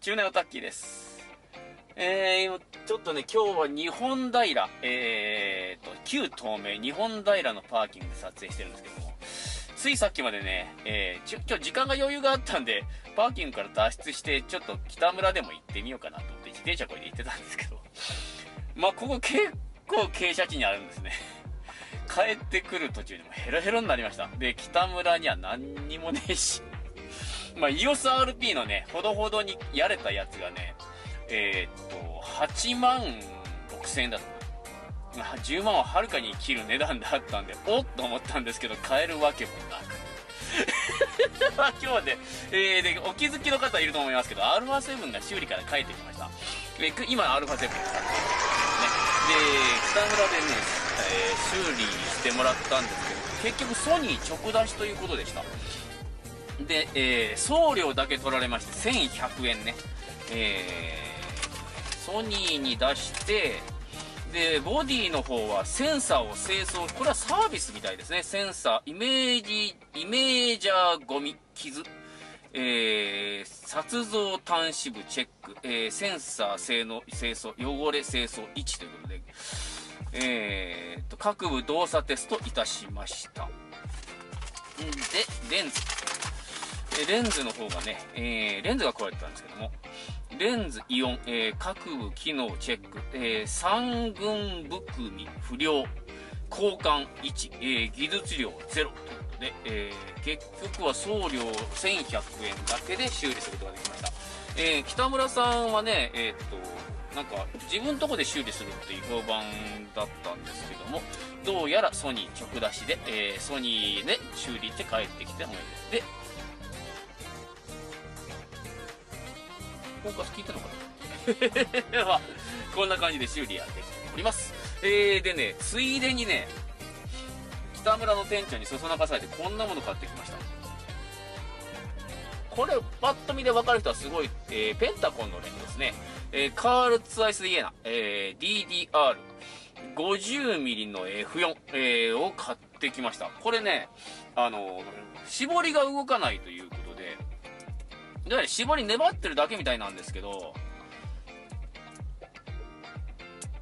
中年オタッキーです。えー、ちょっとね、今日は日本平、えーと、旧東名日本平のパーキングで撮影してるんですけども、ついさっきまでね、えー、ちょ、ちょ、時間が余裕があったんで、パーキングから脱出して、ちょっと北村でも行ってみようかなと思って、自転車こいで行ってたんですけど、まあ、ここ結構傾斜地にあるんですね。帰ってくる途中にもヘロヘロになりました。で、北村には何にもねえし、まあ、EOSRP のね、ほどほどにやれたやつがね、えー、っと、8万6千円だった。まあ10万をはるかに切る値段だったんで、おっと思ったんですけど、買えるわけもなく。ま今日で、えー、で、お気づきの方いると思いますけど、α7 が修理から帰ってきました。えく今、α7 ですね。で、北村でね、えー修理してもらったんですけど、結局ソニー直出しということでした。で、えー送料だけ取られまして、1100円ね。えーソニーに出して、で、ボディの方はセンサーを清掃、これはサービスみたいですね。センサー、イメージ、イメージャーゴミ、傷、えー、撮像端子部チェック、えー、センサー性能、清掃、汚れ清掃1ということで、えー、と、各部動作テストいたしました。んで、レンズ。レンズの方がね、えー、レンズが壊れてたんですけども、レンズイオン、えー各部機能チェック、えー三群含み不良、交換1、えー技術量0ということで、えー結局は送料1100円だけで修理することができました。えー北村さんはね、えーっと、なんか自分のとこで修理するっていう評判だったんですけども、どうやらソニー直出しで、えーソニーで修理して帰ってきた模様です。で、フォーカス聞いてんのかな まあ、こんな感じで修理やってきております。えー、でね、ついでにね、北村の店長にそそのかされてこんなもの買ってきました。これ、パッと見で分かる人はすごい、えーペンタコンのレンズですね。えーカールツアイスイエナ、えー DDR、50mm の F4、えーを買ってきました。これね、あの、絞りが動かないということで、だから絞り粘ってるだけみたいなんですけど、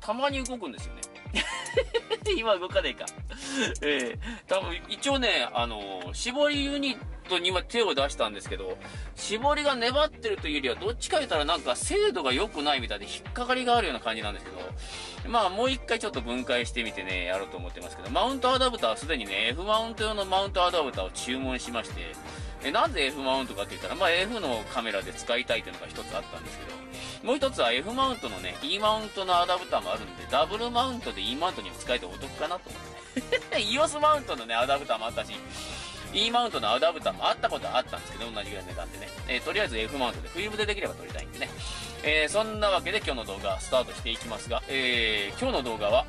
たまに動くんですよね。今動かねえか。ええ多分一応ね、あの、絞りユニットには手を出したんですけど、絞りが粘ってるというよりは、どっちか言ったらなんか精度が良くないみたいで引っかかりがあるような感じなんですけど、まあもう一回ちょっと分解してみてね、やろうと思ってますけど、マウントアダプターはすでにね、F マウント用のマウントアダプターを注文しまして、えなぜ F マウントかって言ったら、まあ F のカメラで使いたいというのが一つあったんですけど、もう一つは F マウントのね、E マウントのアダプターもあるんで、ダブルマウントで E マウントにも使えてお得かなと思ってね。EOS マウントのね、アダプターもあったし、E マウントのアダプターもあったことはあったんですけど、同じぐらいの値段でね。えーとりあえず F マウントでフィルムでできれば撮りたいんでね。えーそんなわけで今日の動画スタートしていきますが、えー今日の動画は、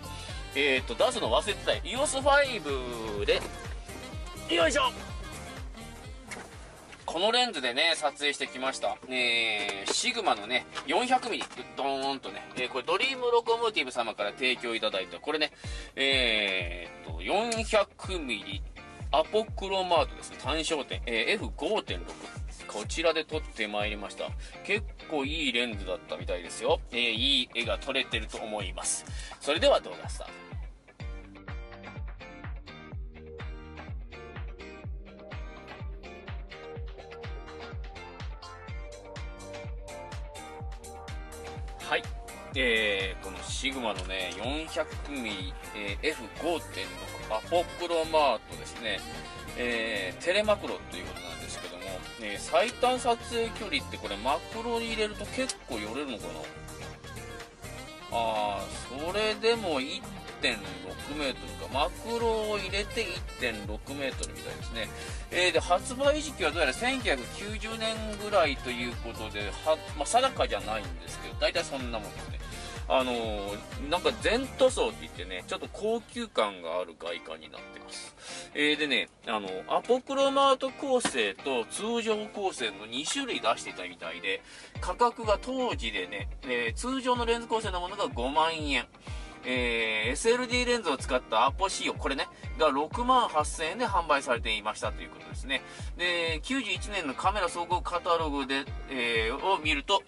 えー、と、出すの忘れてた EOS5 で、よいしょこのレンズでね、撮影してきました。えー、シグマのね、400mm、ドーンとね、えーこれドリームロコモーティブ様から提供いただいた、これね、えー、っと、400mm アポクロマートですね、単焦点、えー F5.6。こちらで撮ってまいりました。結構いいレンズだったみたいですよ。えーいい絵が撮れてると思います。それでは動画スタート。えー、このシグマのね、400mm え f5.6 アポクロマートですね、えーテレマクロということなんですけども、え最短撮影距離ってこれマクロに入れると結構寄れるのかな。あー、それでも1.6メートルか。マクロを入れて1.6メートルみたいですね。えーで、発売時期はどうやら1990年ぐらいということで、は、まあ、定かじゃないんですけど、大体そんなもんでね。あのーなんか全塗装って言ってね、ちょっと高級感がある外観になってます。えーでね、あの、アポクロマート構成と通常構成の2種類出してたみたいで、価格が当時でね、えー通常のレンズ構成のものが5万円。えー、SLD レンズを使ったアポシオ、これね、が6万8000円で販売されていましたということですね。で、91年のカメラ総合カタログで、えー、を見ると、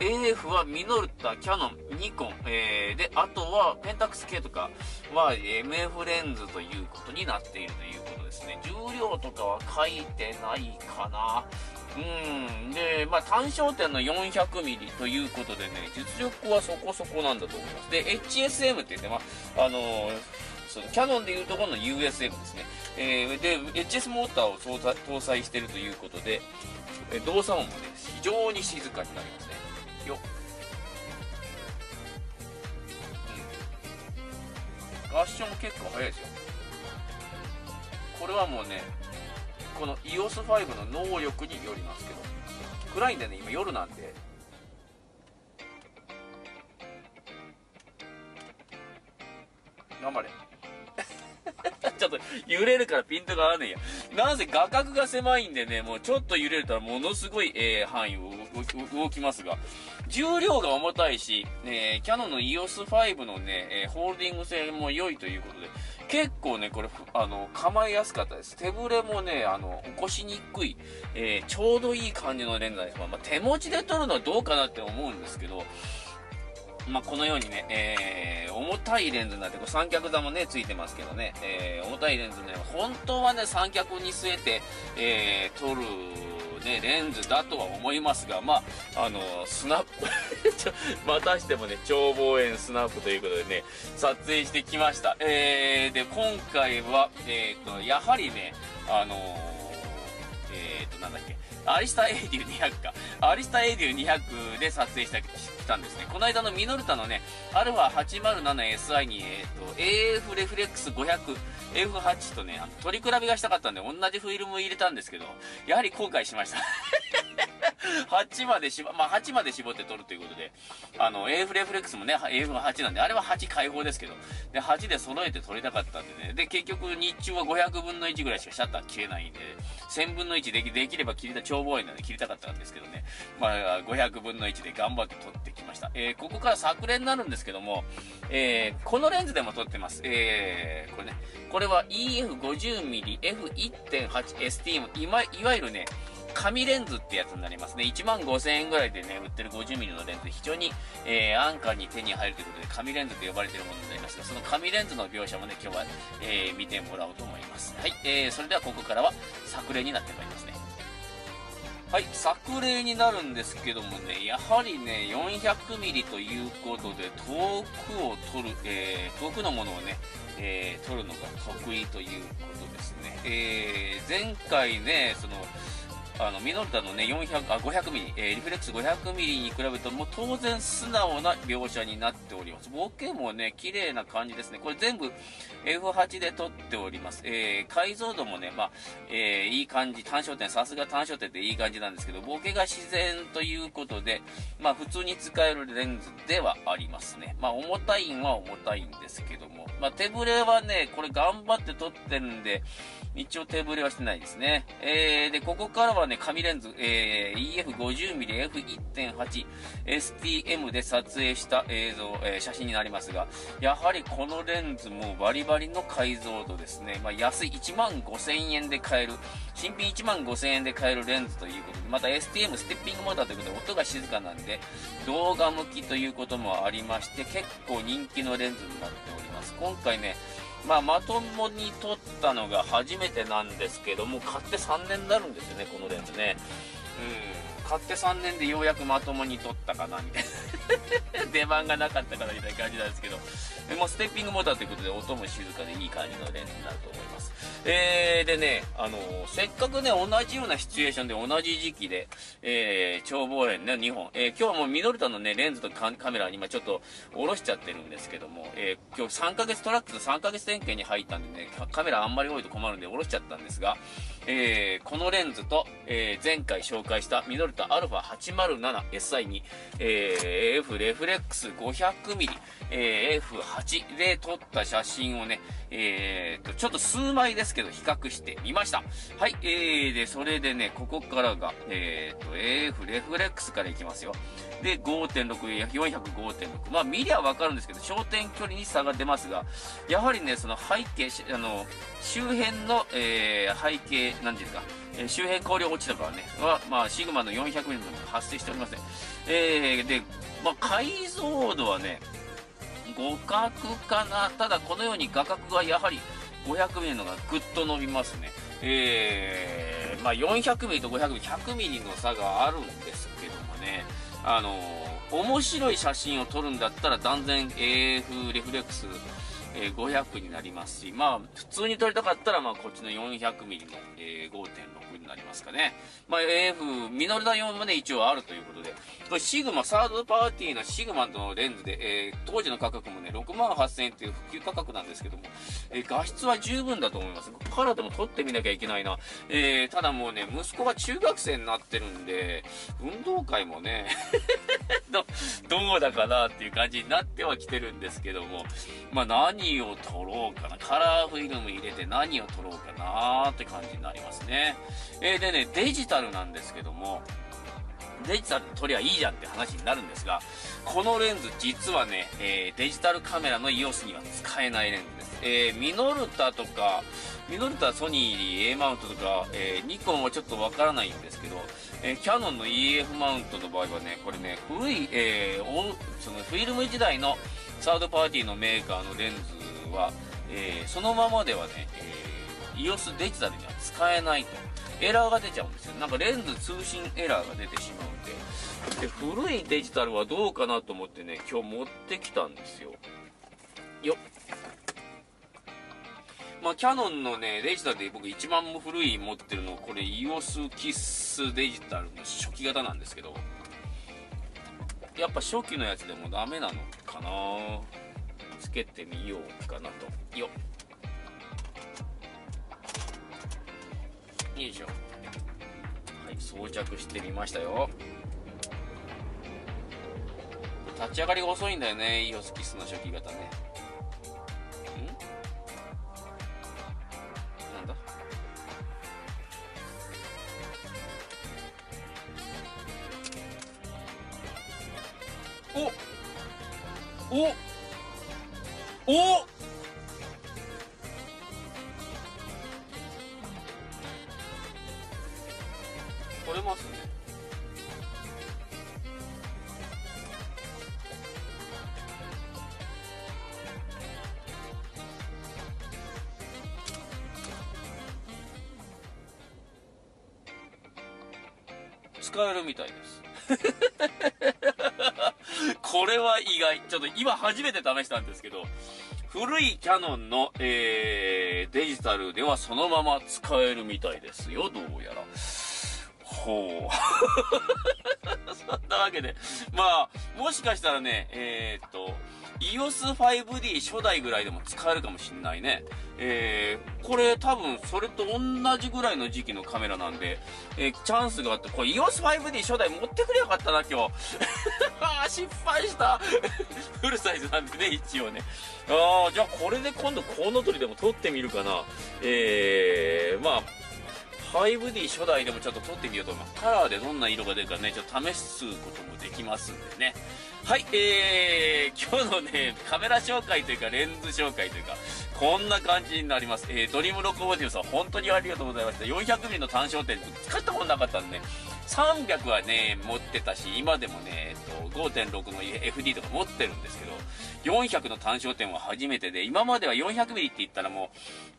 AF はミノルタ、キャノン、ニコン、えー、で、あとはペンタックス系とかは MF レンズということになっているということですね。重量とかは書いてないかな。うん。で、まあ、単焦点の 400mm ということでね、実力はそこそこなんだと思います。で、HSM って言って、まあ、あのー、そのキャノンでいうところの USM ですね。えー、で、HS モーターを搭載しているということで、動作音もね、非常に静かになりますね。ようん。合唱も結構早いですよ。これはもうね、この EOS5 の能力によりますけど、暗いんでね、今夜なんで、頑張れ。ちょっと揺れるからピントが合わねえや。なぜ画角が狭いんでね、もうちょっと揺れるとものすごい、えー、範囲を動きますが、重量が重たいし、えー、キャノンの EOS5 のね、え、ホールディング性も良いということで、結構ね、これ、あの、構えやすかったです。手ぶれもね、あの、起こしにくい、えー、ちょうどいい感じのレンズなんです。まあ、手持ちで撮るのはどうかなって思うんですけど、まあ、このようにね、えー、重たいレンズになって、これ三脚座もね、ついてますけどね、えー、重たいレンズね、本当はね、三脚に据えて、えー、撮る、ね、レンズだとは思いますが、まあ、あのスナップ またしてもね、超望遠スナップということでね、撮影してきました。えー、で、今回は、えー、と、やはりね、あのえー、と、なんだっけ、アリスタ A デュ200か。アリスタ A デュ200で撮影した、したんですね。この間のミノルタのね、アルファ 807SI に、えっ、ー、と、AF レフレックス 500F8 とね、あの取り比べがしたかったんで、同じフィルム入れたんですけど、やはり後悔しました。8まで絞、まあ、8まで絞って撮るということで、あの、AF レフレックスもね、AF が8なんで、あれは8開放ですけど、で、8で揃えて撮りたかったんでね、で、結局日中は500分の1ぐらいしかシャッター切れないんで、1000分の1できできれば切りた、超望遠なんで切りたかったんですけどね、まあ、500分の1で頑張って撮ってきました。えー、ここから作例になるんですけども、えー、このレンズでも撮ってます。えー、これね、これは EF50mm F1.8ST いわいわゆるね、紙レンズってやつになりますね。1万5000円ぐらいでね、売ってる 50mm のレンズ、非常に、えー、安価に手に入るということで、紙レンズと呼ばれているものになりますが、その紙レンズの描写もね、今日は、えー、見てもらおうと思います。はい、えー、それではここからは作例になってまいりますね。はい、作例になるんですけどもね、やはりね、400ミリということで、遠くを取る、えー、遠くのものをね、えー、撮るのが得意ということですね。えー、前回ね、その、あのミノルタのね400あ500ミリ、えー、リフレックス500ミリに比べるともう当然素直な描写になっております。ボケもね綺麗な感じですね。これ全部 F8 で撮っております、えー、解像度もねまあ、えー、いい感じ。単焦点さすが単焦点っていい感じなんですけどボケが自然ということでまあ普通に使えるレンズではありますね。まあ重たいんは重たいんですけども。まあ手ぶれはねこれ頑張って撮ってるんで一応手ぶれはしてないですね。えー、でここからはね、ね紙レンズ、えー、EF50mm F1.8STM で撮影した映像、えー、写真になりますが、やはりこのレンズもバリバリの解像度ですね。まあ、安い1万5000円で買える、新品1万5000円で買えるレンズということで、また STM ステッピングモーターということで音が静かなんで、動画向きということもありまして、結構人気のレンズになっております。今回ね、まあ、まともに撮ったのが初めてなんですけども、買って3年になるんですよね、このレンズね。うん。買って3年でようやくまともに撮ったかな、みたいな。出番がなかったかな、みたいな感じなんですけど。もうステッピングモーターということで、音も静かでいい感じのレンズになると思います。えー、でね、あのー、せっかくね、同じようなシチュエーションで同じ時期で、えー、超望遠ね、2本。えー、今日はもうミノルタのね、レンズとカメラに今ちょっと下ろしちゃってるんですけども、えー、今日3ヶ月トラックと3ヶ月点検に入ったんでね、カメラあんまり多いと困るんで下ろしちゃったんですが、えー、このレンズと、えー、前回紹介したミノルタ α807SI に、えー、F レフレックス 500mm、えー、F8 で撮った写真をね、えー、と、ちょっと数枚ですけど比較してみました。はい、えー、で、それでね、ここからが、えー、と、AF レフレックスからいきますよ。で、5.6、405.6。まあ、見りゃわかるんですけど、焦点距離に差が出ますが、やはりね、その背景、あの、周辺の、えー、背景、何ていうか、えー、周辺光量落ちたからね、は、まあ、シグマの 400mm が発生しておりません。えー、で、まあ、解像度はね、互角かな。ただ、このように画角がやはり 500mm のがぐっと伸びますね。えー、まあ、400mm と 500mm、100mm の差があるんですけどもね、あの、面白い写真を撮るんだったら断然 AF レフレックス、え、500になりますし、まあ、普通に撮りたかったら、まあ、こっちの 400mm の、え、5.6なりますかね。まあ、AF、ミノルダ用もね、一応あるということで、これシグマ、サードパーティーのシグマのレンズで、えー、当時の価格もね、6万8000円っていう普及価格なんですけども、えー、画質は十分だと思います。ここからでも撮ってみなきゃいけないな。えー、ただもうね、息子が中学生になってるんで、運動会もね ど、どうだかなっていう感じになってはきてるんですけども、まあ何を撮ろうかな。カラーフィルム入れて何を撮ろうかなって感じになりますね。えー、でね、デジタルなんですけども、デジタル撮りゃいいじゃんって話になるんですが、このレンズ実はね、えー、デジタルカメラの EOS には使えないレンズです。えー、ミノルタとか、ミノルタ、ソニー、A マウントとか、えー、ニコンはちょっとわからないんですけど、えー、キャノンの EF マウントの場合はね、これね、古い、えー、そのフィルム時代のサードパーティーのメーカーのレンズは、えー、そのままではね、えー、EOS デジタルには使えないと。エラーが出ちゃうんですよ。なんかレンズ通信エラーが出てしまうんで。で、古いデジタルはどうかなと思ってね、今日持ってきたんですよ。よっ。まあ、キャノンのね、デジタルで僕一番古い持ってるの、これ EOS キッスデジタルの初期型なんですけど、やっぱ初期のやつでもダメなのかな？つけてみようかなと。よっ。よいしょ。はい装着してみましたよ。立ち上がりが遅いんだよねイオスキスの初期型ね。ん？なんだ？おおおちょっと今初めて試したんですけど、古いキャノンの、えー、デジタルではそのまま使えるみたいですよ、どうやら。ほう。そんなわけで、まあ、もしかしたらね、えー、っと、EOS5D 初代ぐらいでも使えるかもしんないね。えー、これ多分それと同じぐらいの時期のカメラなんで、えー、チャンスがあって、これ EOS5D 初代持ってくれよかったな、今日。あ 失敗した フルサイズなんでね、一応ね。ああ、じゃあこれで今度コウノトリでも撮ってみるかな。えー、まあ、5D 初代でもちょっと撮ってみようと思います。カラーでどんな色が出るかね、ちょっと試すこともできますんでね。はい、えー、今日のね、カメラ紹介というか、レンズ紹介というか、こんな感じになります。えー、ドリームロコモティブさん、本当にありがとうございました。400mm の単焦点、使ったことなかったんでね、300はね、持ってたし、今でもね、えっと、5.6の FD とか持ってるんですけど、400の単焦点は初めてで、今までは 400mm って言ったらもう、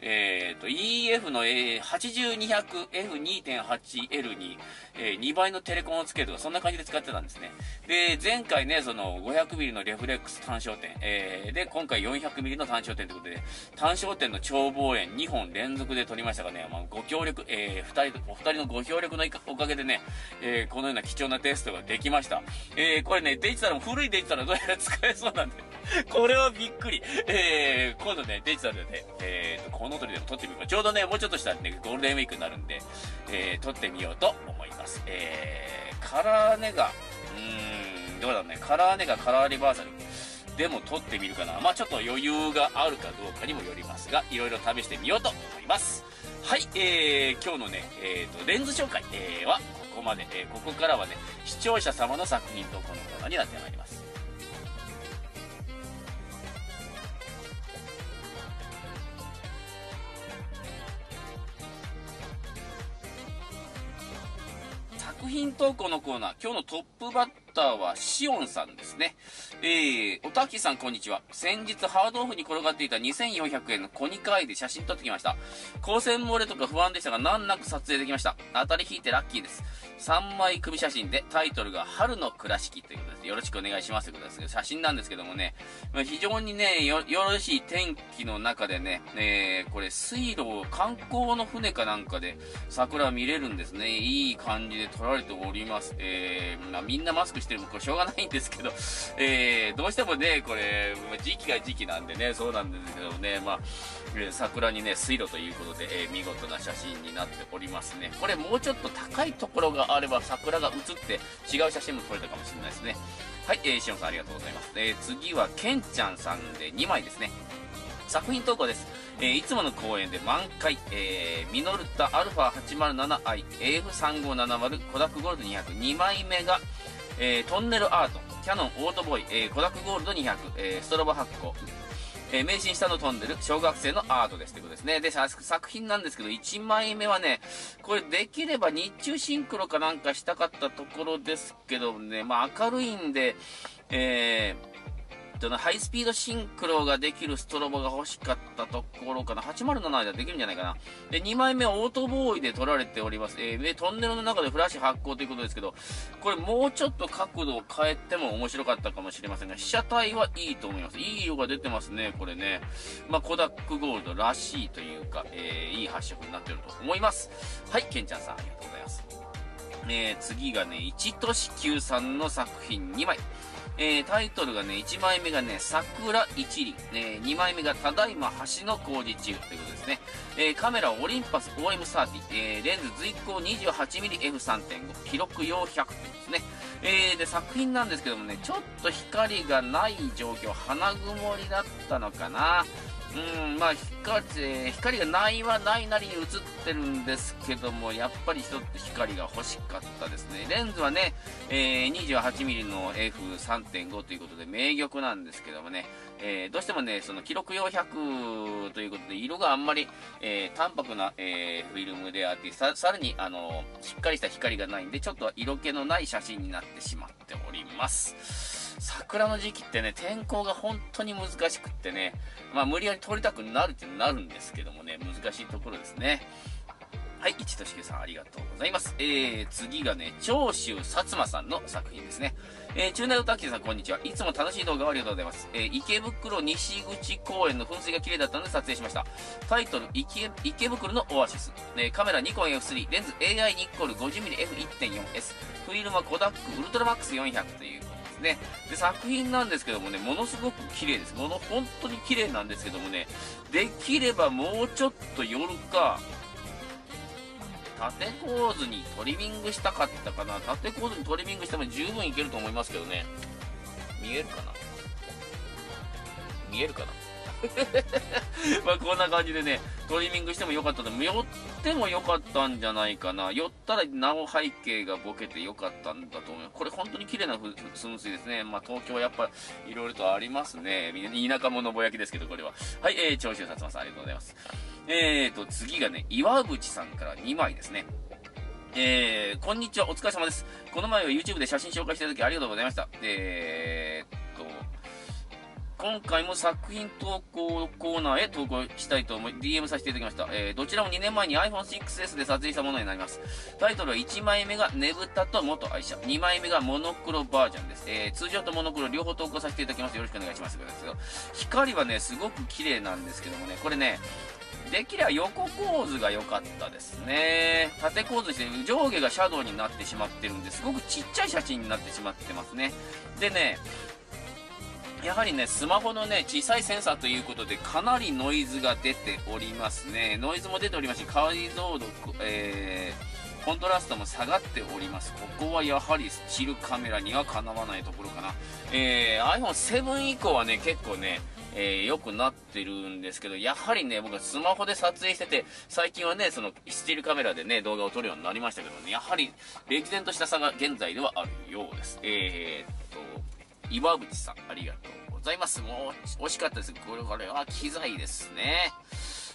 えー、と、EF の 8200F2.8L に、えー、2倍のテレコンをつけるとか、そんな感じで使ってたんですね。で、前回ね、その 500mm のレフレックス単焦点、えー、で、今回 400mm の単焦点ということで、単焦点の超望遠2本連続で撮りましたがね、まあ、ご協力、えー、2人、お二人のご協力のおかげでね、えー、このような貴重なテストができました。えー、これね、デジタルも古いデジタルどうやら使えそうなんで、これはびっくり。えー、今度ね、デジタルでね、えーと、この鳥でも撮ってみようちょうどね、もうちょっとしたらね、ゴールデンウィークになるんで、えー、撮ってみようと思います。えー、カラーネガ、うーん、どうだろうね、カラーネガ、カラーリバーサル。でも撮ってみるかな。まあちょっと余裕があるかどうかにもよりますが、いろいろ試してみようと思います。はい、えー、今日のね、えーと、レンズ紹介、えー、はここまで、えー、ここからはね、視聴者様の作品とこのコーナーになってまいります。作品投稿のコーナー、今日のトップバッターはシオンさんですね。えー、おたきさんこんにちは。先日ハードオフに転がっていた2400円のコニカイで写真撮ってきました。光線漏れとか不安でしたが難なく撮影できました。当たり引いてラッキーです。3枚組写真でタイトルが春の倉敷ということです。よろしくお願いしますということです。写真なんですけどもね、非常にね、よ、よろしい天気の中でね、えー、これ水路を観光の船かなんかで桜見れるんですね。いい感じで撮られております。えー、まあ、みんなマスクしてるもこれしょうがないんですけど、えー、どうしてもね、これ、時期が時期なんでね、そうなんですけどね、まあ、桜にね、水路ということで、えー、見事な写真になっておりますね。これもうちょっと高いところがあれば桜が写って違う写真も撮れたかもしれないですね。はい、えー、しおんさんありがとうございます。えー、次は、けんちゃんさんで2枚ですね。作品投稿です。えー、いつもの公演で満開、えー、ミノルタ α807i AF3570 コダックゴールド200、2枚目が、えー、トンネルアート、キャノンオートボーイ、えー、コダックゴールド200、えー、ストロボ発光、えー、迷信下のトンネル、小学生のアートですということですね。で、作品なんですけど、1枚目はね、これできれば日中シンクロかなんかしたかったところですけどね、まあ明るいんで、えー、とね、ハイスピードシンクロができるストロボが欲しかったところかな。807ではできるんじゃないかな。で、2枚目オートボーイで撮られております。えー、トンネルの中でフラッシュ発光ということですけど、これもうちょっと角度を変えても面白かったかもしれませんが、被写体はいいと思います。いい色が出てますね、これね。まあ、コダックゴールドらしいというか、えー、いい発色になってると思います。はい、ケンちゃんさん、ありがとうございます。えー、次がね、一都市9さんの作品2枚。えー、タイトルがね、1枚目がね、桜一里、えー、2枚目がただいま橋の工事中ということですね。えー、カメラオリンパス OM30、えー、レンズ随行 28mmF3.5、記録用100というですね。えー、で、作品なんですけどもね、ちょっと光がない状況、花曇りだったのかな。うん、まあ光、光がないはないなりに映ってるんですけども、やっぱり一つ光が欲しかったですね。レンズはね、えー、28mm の F3.5 ということで、名玉なんですけどもね、えー、どうしてもね、その記録用100ということで、色があんまり、えー、淡白な、えー、フィルムであってさ、さらに、あの、しっかりした光がないんで、ちょっと色気のない写真になってしまっております。桜の時期ってね、天候が本当に難しくってね、まあ無理やり撮りたくなるってなるんですけどもね、難しいところですね。はい、一としげさんありがとうございます。えー、次がね、長州薩摩さんの作品ですね。えー、中内歌さんこんにちは。いつも楽しい動画をありがとうございます。えー、池袋西口公園の噴水が綺麗だったので撮影しました。タイトル、池池袋のオアシス。えー、カメラニコン F3、レンズ AI ニッコル 50mmF1.4S、フィルムはコダックウルトラマックス400というね。で、作品なんですけどもね、ものすごく綺麗です。もの、本当に綺麗なんですけどもね、できればもうちょっと夜か、縦構図にトリミングしたかったかな。縦構図にトリミングしても十分いけると思いますけどね。見えるかな？見えるかな？まあこんな感じでね、トリミングしてもよかったでも、寄ってもよかったんじゃないかな。寄ったらなお背景がボケてよかったんだと思います。これ本当に綺麗な噴水ですね。まあ東京はやっぱいろいろとありますね。田舎者ぼやきですけど、これは。はい、えー、長州薩摩さんありがとうございます。えーと、次がね、岩渕さんから2枚ですね。えー、こんにちは、お疲れ様です。この前は YouTube で写真紹介した時ありがとうございました。えーと今回も作品投稿コーナーへ投稿したいと思い、DM させていただきました。えー、どちらも2年前に iPhone6S で撮影したものになります。タイトルは1枚目がねぶたと元愛車、2枚目がモノクロバージョンです。えー、通常とモノクロ両方投稿させていただきます。よろしくお願いします。光はね、すごく綺麗なんですけどもね、これね、できれば横構図が良かったですね。縦構図して上下がシャドウになってしまってるんですごくちっちゃい写真になってしまってますね。でね、やはりね、スマホのね、小さいセンサーということで、かなりノイズが出ておりますね。ノイズも出ておりますし、解像度、えー、コントラストも下がっております。ここはやはりスチルカメラにはかなわないところかな。えー、iPhone7 以降はね、結構ね、えー、良くなってるんですけど、やはりね、僕はスマホで撮影してて、最近はね、その、スチールカメラでね、動画を撮るようになりましたけどね、やはり、歴然とした差が現在ではあるようです。えー、っと、岩渕さん、ありがとうございます。もう、惜しかったです。これ、これは機材ですね。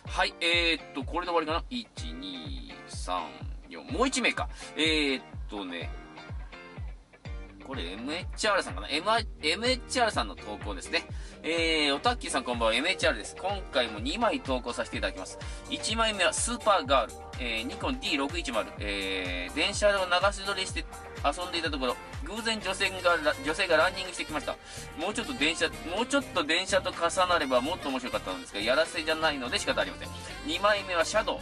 はい、えー、っと、これで終わりかな ?1、2、3、4、もう1名か。えー、っとね、これ MHR さんかな ?MHR さんの投稿ですね。えー、おたっきーさんこんばんは、MHR です。今回も2枚投稿させていただきます。1枚目はスーパーガール、えー、ニコン D610、えー、電車を流し撮りして遊んでいたところ、偶然女性が、女性がランニングしてきました。もうちょっと電車、もうちょっと電車と重なればもっと面白かったのですが、やらせじゃないので仕方ありません。2枚目はシャドウ。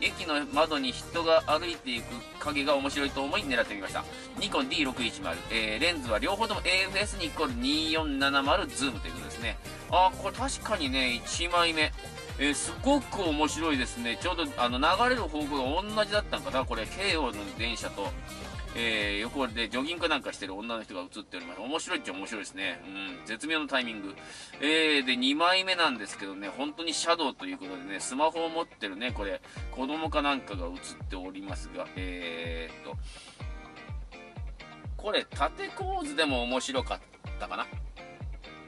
駅の窓に人が歩いていく影が面白いと思い狙ってみました。ニコン D610、えー、レンズは両方とも AFS にイコール2470ズームということですね。ああ、これ確かにね、1枚目。えー、すごく面白いですね。ちょうどあの流れる方向が同じだったんかな。これ、京王の電車と、えー、横でジョギングなんかしてる女の人が映っております。面白いっちゃ面白いですね。うん、絶妙のタイミング。えー、で、2枚目なんですけどね、本当にシャドウということでね、スマホを持ってるね、これ、子供かなんかが映っておりますが、えー、っと、これ、縦構図でも面白かったかな？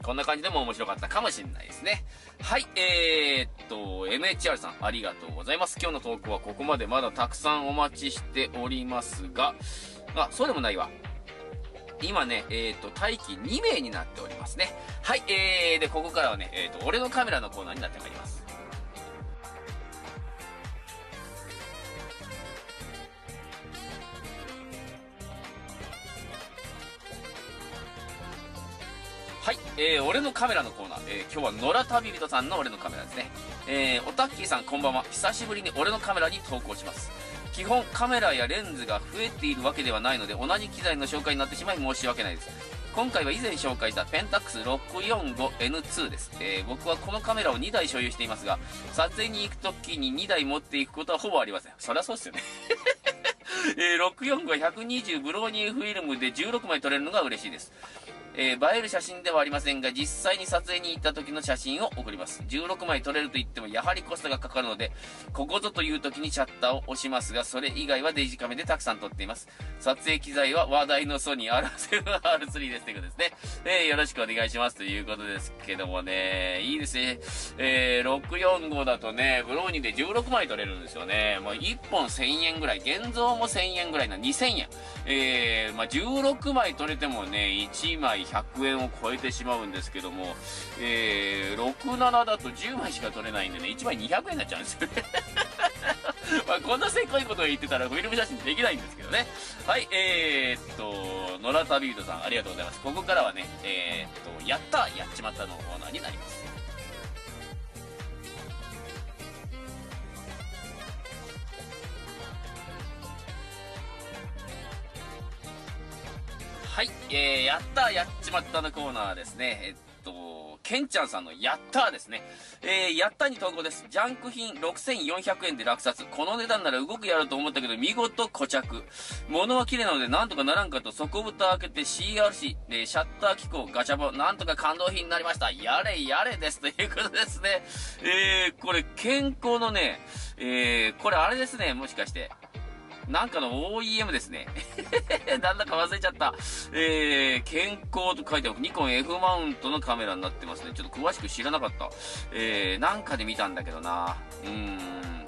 こんな感じでも面白かったかもしれないですね。はい、えー、っと、MHR さん、ありがとうございます。今日の投稿はここまでまだたくさんお待ちしておりますが、あ、そうでもないわ。今ね、えっ、ー、と、待機2名になっておりますね。はい、えー、で、ここからはね、えっ、ー、と、俺のカメラのコーナーになってまいります。はい、えー、俺のカメラのコーナー、えー、今日は野良旅人さんの俺のカメラですね。えー、おたっきーさんこんばんは。久しぶりに俺のカメラに投稿します。基本カメラやレンズが増えているわけではないので同じ機材の紹介になってしまい申し訳ないです。今回は以前紹介したペンタックス 645N2 です、えー、僕はこのカメラを2台所有していますが撮影に行く時に2台持っていくことはほぼありません。そりゃそうですよね。えー、645は120ブローニーフィルムで16枚撮れるのが嬉しいです。えー、映える写真ではありませんが、実際に撮影に行った時の写真を送ります。16枚撮れると言っても、やはりコストがかかるので、ここぞという時にシャッターを押しますが、それ以外はデジカメでたくさん撮っています。撮影機材は話題のソニー R7R3 ですということですね。えー、よろしくお願いしますということですけどもね、いいですね。えー、645だとね、ブローニーで16枚撮れるんですよね。もう1本1000円ぐらい、現像も1000円ぐらいな、2000円。えー、まあ、16枚撮れてもね、1枚100円を超えてしまうんですけども、えー、67だと10枚しか取れないんでね、1枚200円になっちゃうんですよね。まあ、こんなせっこいことを言ってたらフィルム写真できないんですけどね。はい、えー、っと、野良旅人さんありがとうございます。ここからはね、えー、っと、やったやっちまったのコーナーになります。はい、えー、やったやっちまったのコーナーですね。えっと、ケンちゃんさんのやったですね。えー、やったに投稿です。ジャンク品6400円で落札。この値段なら動くやろうと思ったけど、見事固着。物は綺麗なので、なんとかならんかと、底蓋開けて CRC、で、シャッター機構、ガチャボ、なんとか感動品になりました。やれやれです。ということですね。えー、これ、健康のね、えー、これあれですね、もしかして。なんかの OEM ですね。なんだか忘れちゃった。えー、健康と書いてある。ニコン F マウントのカメラになってますね。ちょっと詳しく知らなかった。えー、なんかで見たんだけどな。うーん。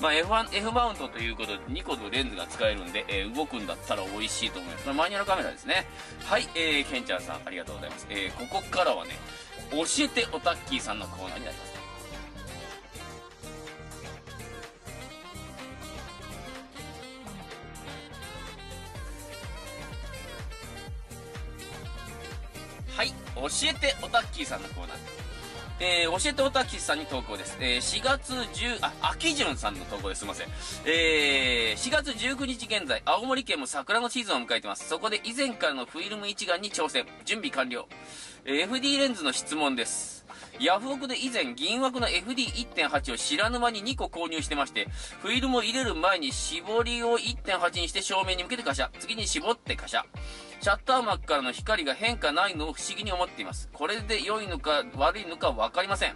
まあ、F1、F マウントということで2個のレンズが使えるんで、えー、動くんだったら美味しいと思います。マニュアルカメラですね。はい、えー、ケンチャーさん、ありがとうございます。えー、ここからはね、教えておたっきーさんのコーナーになります。はい、教えておたっきーさんのコーナー。えー、教えておたきさんに投稿です。えー、4月10、あ、秋潤さんの投稿です。すいません。えー、4月19日現在、青森県も桜のシーズンを迎えてます。そこで以前からのフィルム一眼に挑戦。準備完了。えー、FD レンズの質問です。ヤフオクで以前銀枠の FD1.8 を知らぬ間に2個購入してまして、フィルムを入れる前に絞りを1.8にして正面に向けてカシャ。次に絞ってカシャ。シャッター幕からの光が変化ないのを不思議に思っています。これで良いのか悪いのか分かりません。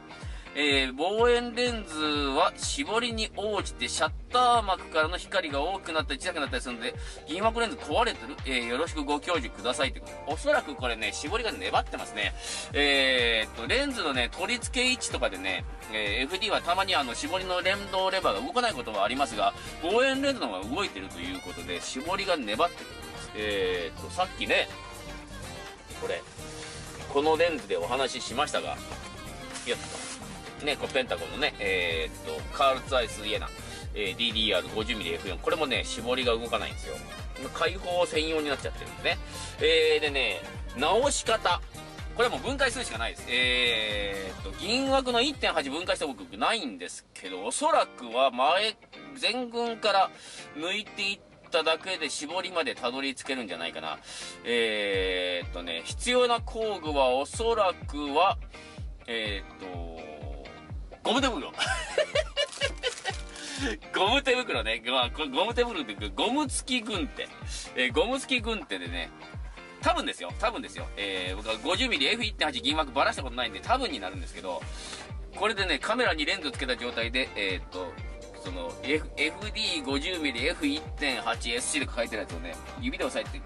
えー、望遠レンズは絞りに応じてシャッター膜からの光が大きくなったり小さくなったりするので、銀膜レンズ壊れてる、えー、よろしくご教授くださいってこと。おそらくこれね、絞りが粘ってますね。えー、っと、レンズのね、取り付け位置とかでね、え FD はたまにあの、絞りの連動レバーが動かないことはありますが、望遠レンズの方が動いてるということで、絞りが粘ってる。えっと、さっきね、これ、このレンズでお話ししましたが、よっと。ね、こペンタゴンのね、えー、っと、カールツアイスイエナ、えー、DDR50mmF4、これもね、絞りが動かないんですよ。開放専用になっちゃってるんでね。えー、でね、直し方。これはもう分解するしかないです。えー、っと、銀枠の1.8分解した僕ないんですけど、おそらくは前、前軍から抜いていっただけで絞りまでたどり着けるんじゃないかな。えー、っとね、必要な工具はおそらくは、えー、っと、ゴム手袋 ゴム手袋ね。まあ、ゴム手袋ってゴム付き軍手。えー、ゴム付き軍手でね、多分ですよ。多分ですよ。えー、僕は 50mmF1.8 銀膜ばらしたことないんで多分になるんですけど、これでね、カメラにレンズつけた状態で、えー、っと、その、F、FD50mmF1.8SC で書いてるやつをね、指で押さえて、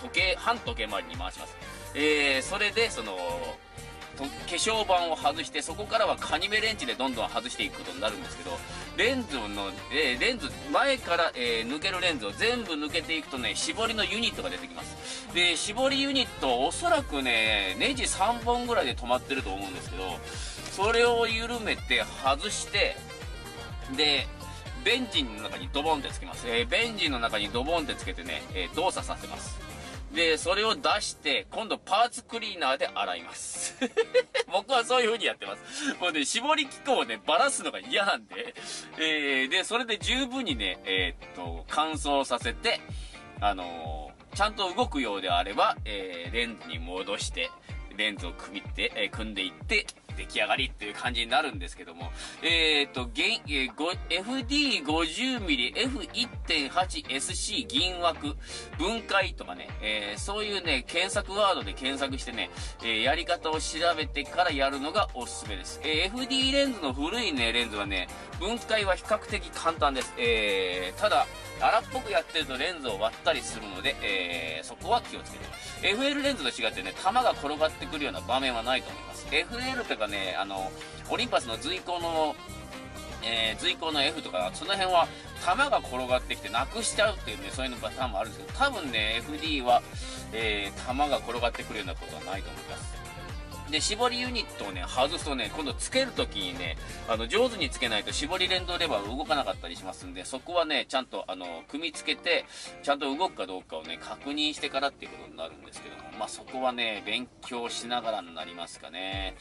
時計、半時計回りに回します。えー、それで、その、化粧板を外してそこからはカニメレンチでどんどん外していくことになるんですけどレンズの、えー、レンズ前から、えー、抜けるレンズを全部抜けていくとね絞りのユニットが出てきますで絞りユニットおそらくねネジ3本ぐらいで止まってると思うんですけどそれを緩めて外してでベンジンの中にドボンってつけます、えー、ベンジンの中にドボンってつけてね、え動作させますで、それを出して、今度パーツクリーナーで洗います。僕はそういう風にやってます。もうね、絞り機構をね、ばらすのが嫌なんで、えー、で、それで十分にね、えー、っと、乾燥させて、あのー、ちゃんと動くようであれば、えー、レンズに戻して、レンズを組みって、えー、組んでいって、出来上がりっていう感じになるんですけども、えっ、ー、と、えー、FD50mmF1.8SC 銀枠分解とかね、えー、そういうね、検索ワードで検索してね、え、やり方を調べてからやるのがおすすめです。え、FD レンズの古いね、レンズはね、分解は比較的簡単です。え、ただ、荒っぽくやってるとレンズを割ったりするので、えー、そこは気をつけて。FL レンズと違ってね、弾が転がってくるような場面はないと思います。FL とかね、あの、オリンパスの随行の、えー、随行の F とか、その辺は、弾が転がってきてなくしちゃうっていうね、そういうのパターンもあるんですけど、多分ね、FD は、えー、弾が転がってくるようなことはないと思います。で、絞りユニットをね、外すとね、今度つけるときにね、あの、上手につけないと絞り連動レバー動かなかったりしますんで、そこはね、ちゃんと、あの、組み付けて、ちゃんと動くかどうかをね、確認してからっていうことになるんですけども、まあ、そこはね、勉強しながらになりますかね。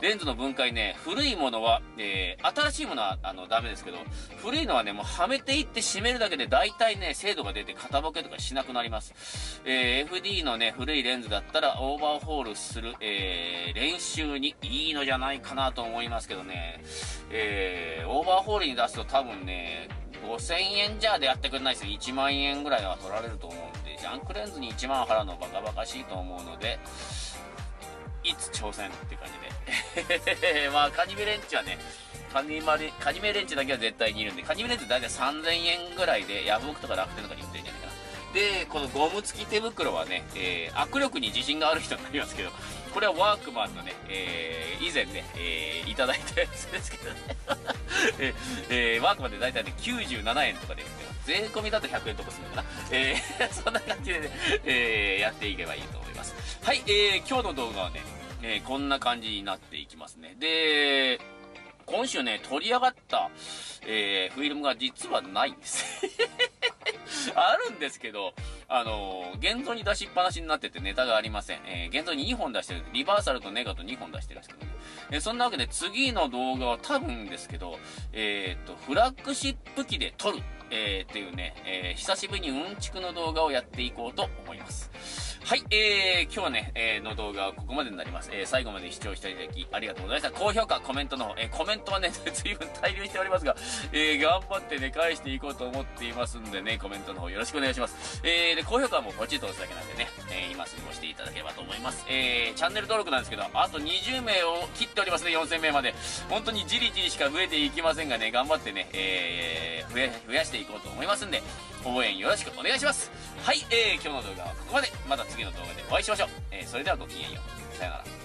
レンズの分解ね、古いものは、えー、新しいものは、あの、ダメですけど、古いのはね、もうはめていって締めるだけで大体ね、精度が出て片ボケとかしなくなります。えー、FD のね、古いレンズだったら、オーバーホールする、えー、練習にいいのじゃないかなと思いますけどね、えー、オーバーホールに出すと多分ね、5000円じゃでやってくれないですよ。1万円ぐらいは取られると思うんで、ジャンクレンズに1万払うのバカバカしいと思うので、いつ挑戦って感じで。まあ、カニメレンチはね、カニマレカニメレンチだけは絶対にいるんで、カニメレンチ大体3000円ぐらいで、ヤフオクとか楽天とかに売ってるんじゃないかな。で、このゴム付き手袋はね、えー、握力に自信がある人になりますけど、これはワークマンのね、えー、以前ね、えー、いただいたやつですけどね えー、ワークマンで大体ね、97円とかで売って。税込みだと100円とかするのかな。えー、そんな感じでね、えー、やっていけばいいと思います。はい、えー、今日の動画はね、えー、こんな感じになっていきますね。で、今週ね、取り上がった、えー、フィルムが実はないんです。あるんですけど、あのー、現像に出しっぱなしになっててネタがありません。えー、現像に2本出してる。リバーサルとネガと2本出してるんですけどね。えー、そんなわけで次の動画は多分ですけど、えっと、フラッグシップ機で撮る、えー、っていうね、え、久しぶりにうんちくの動画をやっていこうと思います。はい、えー、今日はね、えー、の動画はここまでになります。えー、最後まで視聴していただきありがとうございました。高評価、コメントの方、えー、コメントはね、随分大量しておりますが、えー、頑張ってね、返していこうと思っていますんでね、コメントの方よろしくお願いします。えー、で、高評価はもうポチッと押すだけなんでね、えー、今すぐ押していただければと思います。えー、チャンネル登録なんですけど、あと20名を切っておりますね、4000名まで。本当にじりじりしか増えていきませんがね、頑張ってね、えー、増や、増やしていこうと思いますんで、応援よろしくお願いします。はい、えー、今日の動画はここまで。また次の動画でお会いしましょう。えー、それではごきげんよう。さよなら。